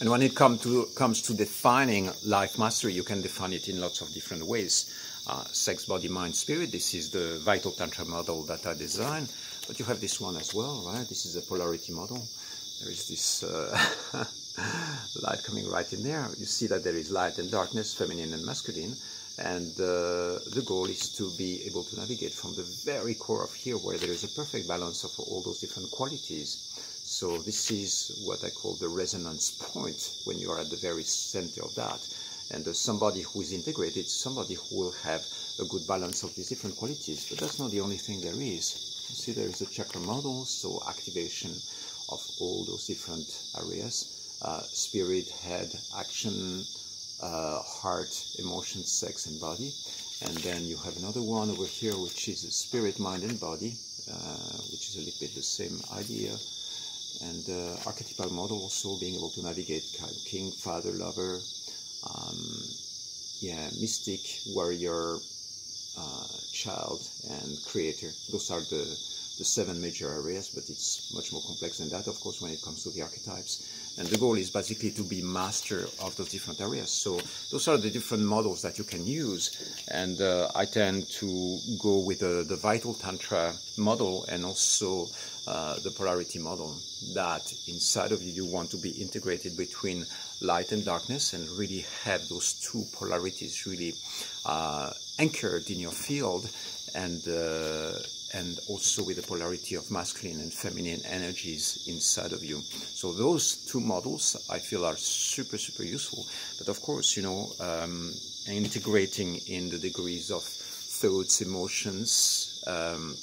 And when it come to, comes to defining life mastery, you can define it in lots of different ways. Uh, sex, body, mind, spirit. This is the vital tantra model that I designed. But you have this one as well, right? This is a polarity model. There is this uh, light coming right in there. You see that there is light and darkness, feminine and masculine. And uh, the goal is to be able to navigate from the very core of here, where there is a perfect balance of all those different qualities so this is what I call the resonance point when you are at the very center of that. And uh, somebody who is integrated, somebody who will have a good balance of these different qualities. But that's not the only thing there is. You see, there is a chakra model, so activation of all those different areas uh, spirit, head, action, uh, heart, emotion, sex, and body. And then you have another one over here, which is spirit, mind, and body, uh, which is a little bit the same idea and uh, archetypal model also being able to navigate king, father, lover, um, yeah, mystic, warrior, uh, child, and creator. Those are the the seven major areas, but it's much more complex than that, of course, when it comes to the archetypes. And the goal is basically to be master of those different areas. So those are the different models that you can use. And uh, I tend to go with the, the Vital Tantra model and also uh, the polarity model that inside of you you want to be integrated between light and darkness and really have those two polarities really uh, anchored in your field and uh, and also with the polarity of masculine and feminine energies inside of you. So those two models I feel are super, super useful. But of course, you know, um, integrating in the degrees of thoughts, emotions, um,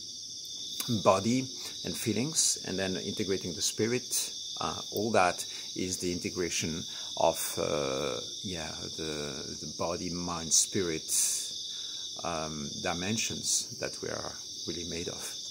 body and feelings, and then integrating the spirit, uh, all that is the integration of, uh, yeah, the, the body, mind, spirit um, dimensions that we are really made of.